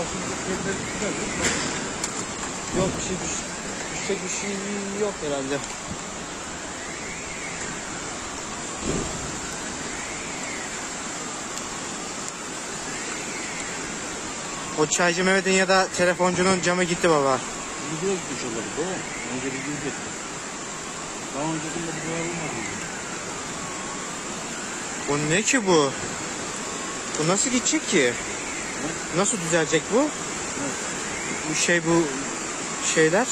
başımıza mi? Yok bir şey düş, düşecek bir şey yok herhalde. O çaycı Mehmet'in ya da telefoncunun camı gitti baba. Videoya gitmiş olabilir değil mi? Önce bir gitti. Daha öncesinde bir duvar olmadı. Bu ne ki bu? Bu nasıl gidecek ki? Nasıl düzelecek bu? Bu şey bu şeyler.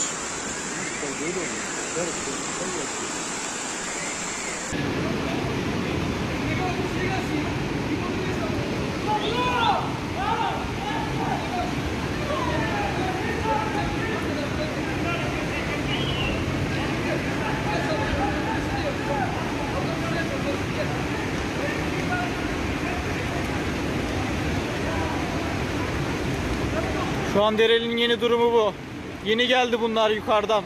Böyle oluyor. Evet, böyle oluyor. Şu an Dereli'nin yeni durumu bu. Yeni geldi bunlar yukarıdan.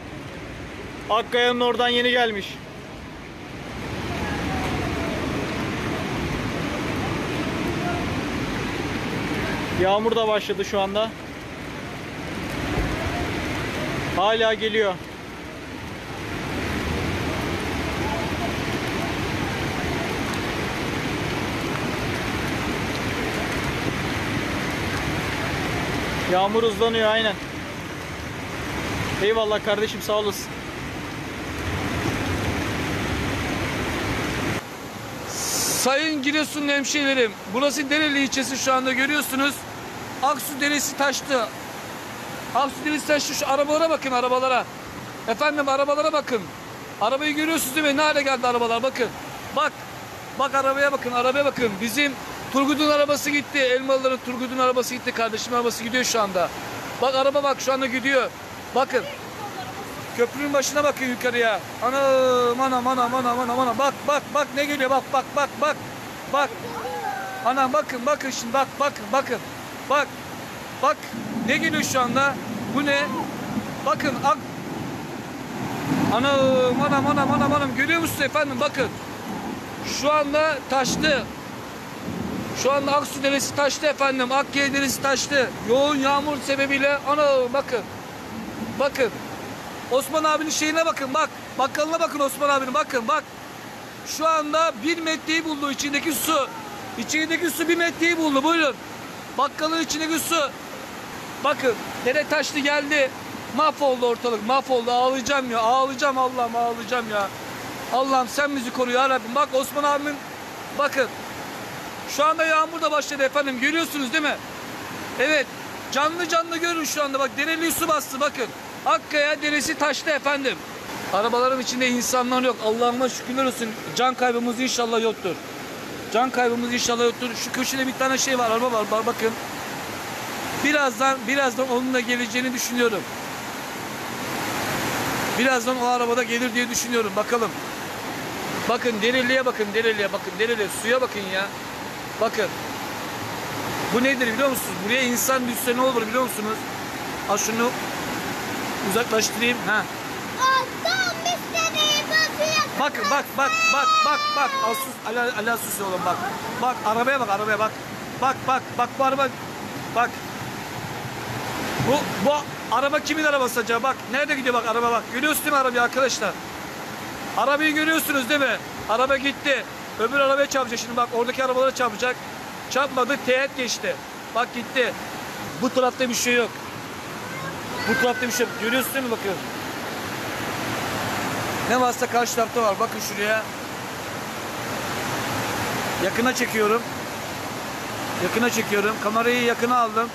Akkaya'nın oradan yeni gelmiş. Yağmur da başladı şu anda. Hala geliyor. Yağmur hızlanıyor aynen. Eyvallah kardeşim sağ olasın. Sayın Giresun hemşehrilerim, burası Dereli ilçesi şu anda görüyorsunuz. Aksu Deresi taştı. Aksu Deresi taştı. Şu arabalara bakın arabalara. Efendim arabalara bakın. Arabayı görüyorsunuz değil mi? Ne hale geldi arabalar bakın. Bak. Bak arabaya bakın arabaya bakın. Bizim Turgut'un arabası gitti. Elmalıların Turgut'un arabası gitti. Kardeşimin arabası gidiyor şu anda. Bak araba bak şu anda gidiyor. Bakın. Köprünün başına bakın yukarıya. Anam anam anam anam anam anam. Bak bak bak ne geliyor bak bak bak bak. Bak. Anam bakın bakın şimdi bak bakın bakın. Bak. Bak ne geliyor şu anda? Bu ne? Bakın ak Anam anam anam anam anam görüyor musunuz efendim bakın. Şu anda taştı. Şu anda Aksu Deresi taştı efendim. Akkaya Deresi taştı. Yoğun yağmur sebebiyle ana bakın. Bakın. Osman abinin şeyine bakın bak. Bakkalına bakın Osman abinin bakın bak. Şu anda bir metreyi buldu içindeki su. İçindeki su bir metreyi buldu buyurun. Bakkalın içindeki su. Bakın dere taştı geldi. Mahvoldu ortalık mahvoldu ağlayacağım ya ağlayacağım Allah'ım ağlayacağım ya. Allah'ım sen bizi koru ya Rabbim. Bak Osman abimin bakın. Şu anda yağmur da başladı efendim görüyorsunuz değil mi? Evet canlı canlı görün şu anda bak dereli su bastı bakın. Akkaya deresi taştı efendim. Arabaların içinde insanlar yok. Allah'ıma şükürler olsun. Can kaybımız inşallah yoktur. Can kaybımız inşallah yoktur. Şu köşede bir tane şey var araba var bak- bakın. Birazdan birazdan onun da geleceğini düşünüyorum. Birazdan o arabada gelir diye düşünüyorum. Bakalım. Bakın Dereli'ye bakın Dereli'ye bakın Dereli suya bakın ya. Bakın. Bu nedir biliyor musunuz? Buraya insan düşse ne olur biliyor musunuz? Al şunu uzaklaştırayım. Ha. Bakın bak bak bak bak bak. Al sus ala, ala sus oğlum bak. Bak arabaya bak arabaya bak. Bak bak bak bu araba bak. Bu bu araba kimin arabası acaba? Bak nerede gidiyor bak araba bak. Görüyorsunuz değil mi arabayı arkadaşlar? Arabayı görüyorsunuz değil mi? Araba gitti. Öbür arabaya çarpacak şimdi bak oradaki arabalara çarpacak. Çarpmadı teğet geçti. Bak gitti. Bu tarafta bir şey yok. Bu tarafta bir şey yok. Görüyorsunuz değil mi bakın? Ne varsa karşı tarafta var. Bakın şuraya. Yakına çekiyorum. Yakına çekiyorum. Kamerayı yakına aldım.